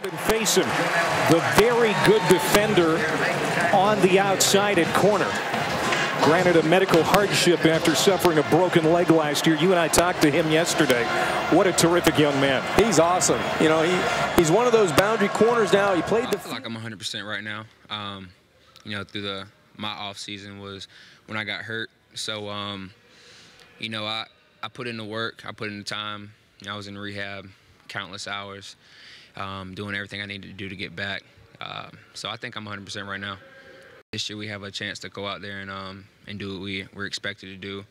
Brandon Facyson, the very good defender on the outside at corner. Granted a medical hardship after suffering a broken leg last year. You and I talked to him yesterday. What a terrific young man. He's awesome. You know, he, he's one of those boundary corners now. He played the. I feel like I'm 100% right now. Um, you know, through the my off season was when I got hurt. So, um, you know, I, I put in the work. I put in the time. I was in rehab countless hours, um, doing everything I needed to do to get back. Uh, so I think I'm 100% right now. This year we have a chance to go out there and um, and do what we we're expected to do,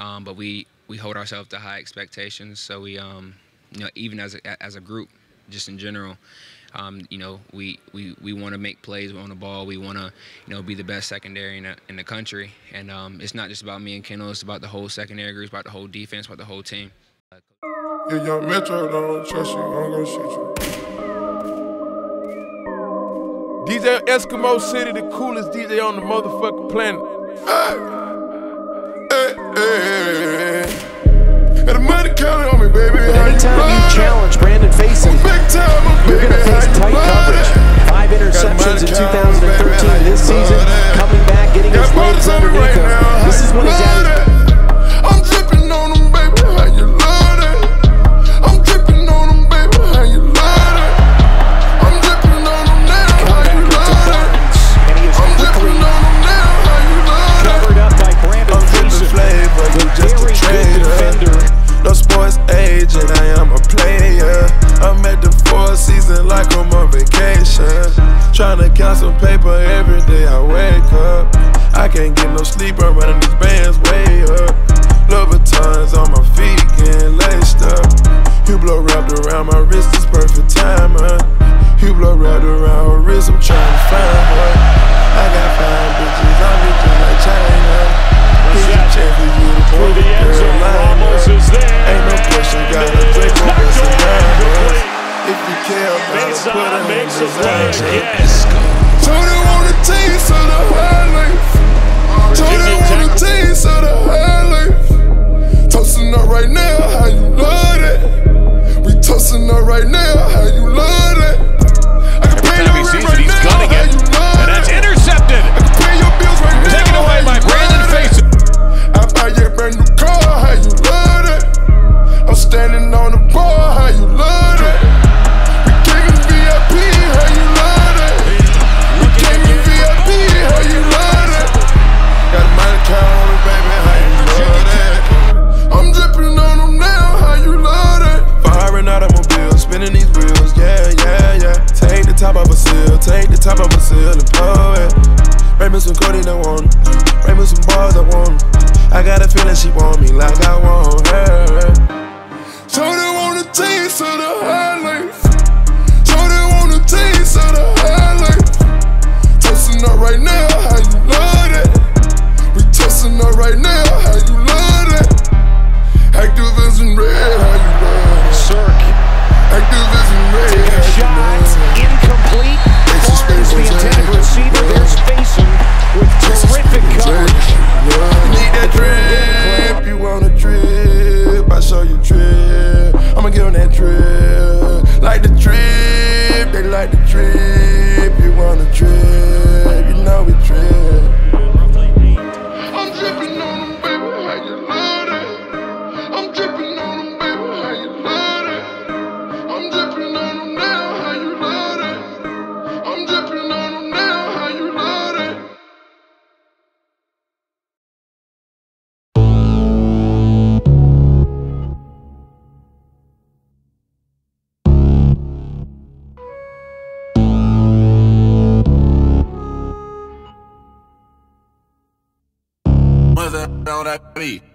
um, but we we hold ourselves to high expectations. So we um, you know even as a, as a group, just in general, um, you know we we, we want to make plays on the ball. We want to you know be the best secondary in the, in the country, and um, it's not just about me and Kendall. It's about the whole secondary group, about the whole defense, about the whole team. Yeah, young Metro don't trust you, I'm gonna shoot you. DJ Eskimo City, the coolest DJ on the motherfucking planet. Hey, hey, hey, hey. And the money counting on me, baby. Anytime you challenge Brandon Facyson, you're going to face tight coverage. Five interceptions in 2013. This season, coming back, getting his legs underneath him. This is when he's at his Tryna count some paper every day I wake up. I can't get no sleep, I'm running these bands way up. Louboutins on my feet, getting laced up. Hublot wrapped around my wrist, is perfect timing. Hublot wrapped around her wrist, I'm trying to find her. I got fine bitches, I'm bitches like China. Here's a chance for you to pull the girl. Ain't no pressure, got a drink on and nine If you care about it, put a makes a up right now, how you love the and blow it. Bring me some codeine, I want it. Bring me some bars, I want it. I got a feeling she want me like I want her. Shorty wanna taste of the highlights. Drip. You want a drip, you know we drip. I'm dripping on them, baby, how you love that? I'm dripping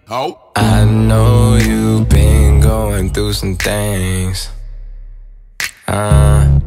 Oh. I know you've been going through some things. Uh,